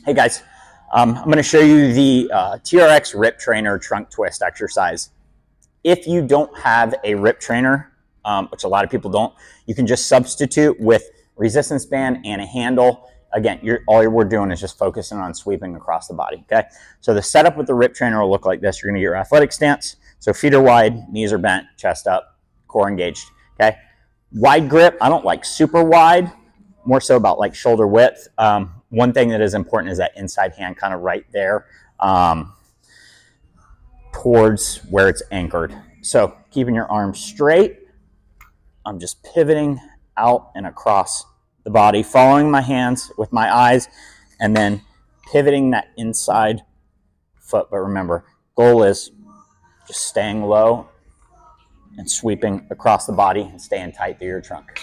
Hey guys, um, I'm going to show you the uh, TRX Rip Trainer Trunk Twist exercise. If you don't have a Rip Trainer, um, which a lot of people don't, you can just substitute with resistance band and a handle. Again, you're all we're doing is just focusing on sweeping across the body, okay? So the setup with the Rip Trainer will look like this. You're going to get your athletic stance. So feet are wide, knees are bent, chest up, core engaged, okay? Wide grip, I don't like super wide, more so about like shoulder width. Um, one thing that is important is that inside hand kind of right there um, towards where it's anchored. So keeping your arms straight, I'm just pivoting out and across the body, following my hands with my eyes, and then pivoting that inside foot. But remember, goal is just staying low and sweeping across the body and staying tight through your trunk.